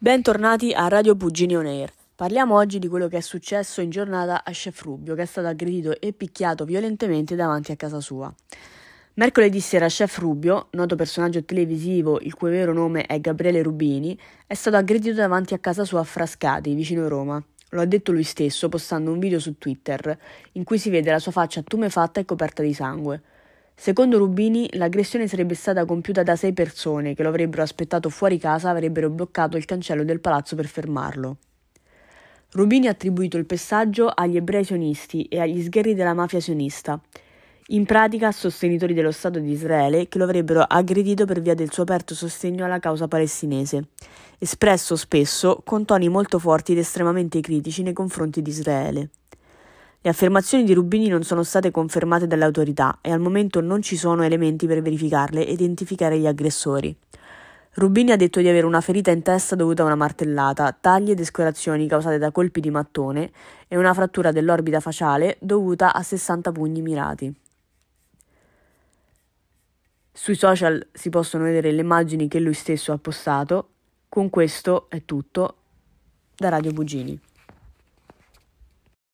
Bentornati a Radio Bugini On Air. Parliamo oggi di quello che è successo in giornata a Chef Rubio, che è stato aggredito e picchiato violentemente davanti a casa sua. Mercoledì sera Chef Rubio, noto personaggio televisivo il cui vero nome è Gabriele Rubini, è stato aggredito davanti a casa sua a Frascati, vicino Roma. Lo ha detto lui stesso postando un video su Twitter in cui si vede la sua faccia tumefatta e coperta di sangue. Secondo Rubini, l'aggressione sarebbe stata compiuta da sei persone che lo avrebbero aspettato fuori casa e avrebbero bloccato il cancello del palazzo per fermarlo. Rubini ha attribuito il pestaggio agli ebrei sionisti e agli sgherri della mafia sionista, in pratica sostenitori dello Stato di Israele che lo avrebbero aggredito per via del suo aperto sostegno alla causa palestinese, espresso spesso con toni molto forti ed estremamente critici nei confronti di Israele. Le affermazioni di Rubini non sono state confermate dalle autorità e al momento non ci sono elementi per verificarle e identificare gli aggressori. Rubini ha detto di avere una ferita in testa dovuta a una martellata, tagli ed escoriazioni causate da colpi di mattone e una frattura dell'orbita faciale dovuta a 60 pugni mirati. Sui social si possono vedere le immagini che lui stesso ha postato. Con questo è tutto da Radio Bugini.